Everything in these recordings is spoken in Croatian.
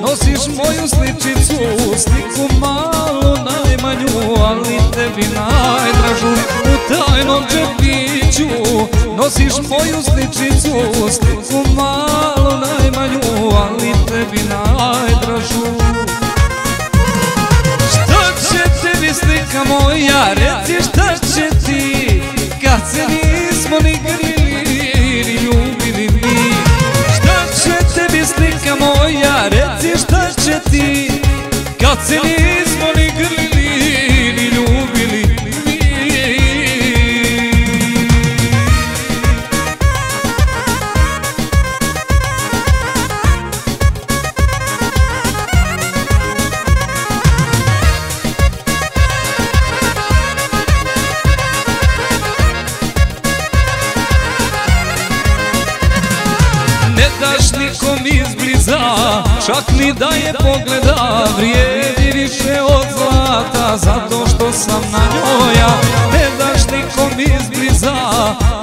Nosiš moju sličicu, sliku malu najmanju Ali tebi najdražu. U tajnom džepiću Nosiš moju sličicu, sliku malu najmanju Ali tebi najdražu. Šta će tebi slika moja, Kad čak ni da je pogleda Vrijedi više od zlata, zato što sam na njoja Ne daš nikom izbliza,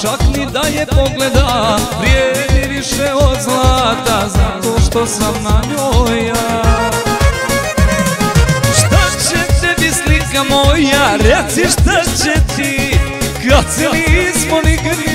čak ni da je pogleda Vrijedi više od zlata, zato što sam na njoja Šta će tebi slika moja, reci šta će ti Kad se nismo ni grili,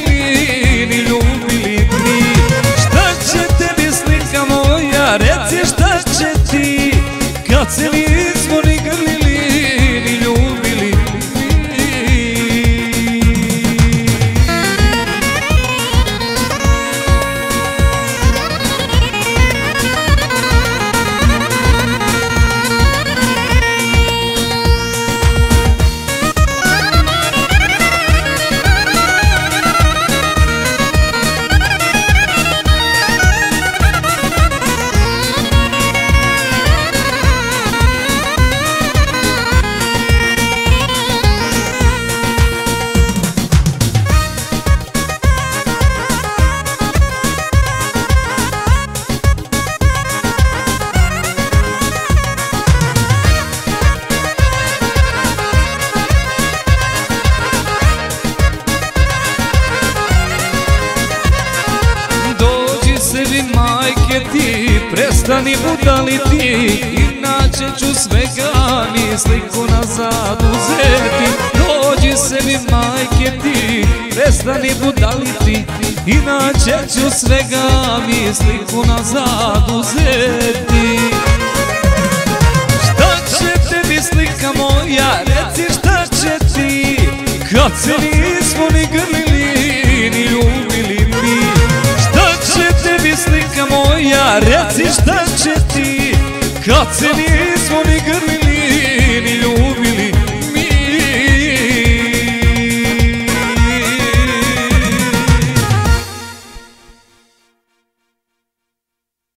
ti, prestani budaliti Inače ću svega ni sliku nazad uzeti. Dođi sebi majke ti, prestani budaliti Inače ću svega mi sliku nazad uzeti. Šta će tebi slika moja, reci šta će ti Kad se nismo ni grlili, šta će ti Kad se nismo ni grlili ni ljubili?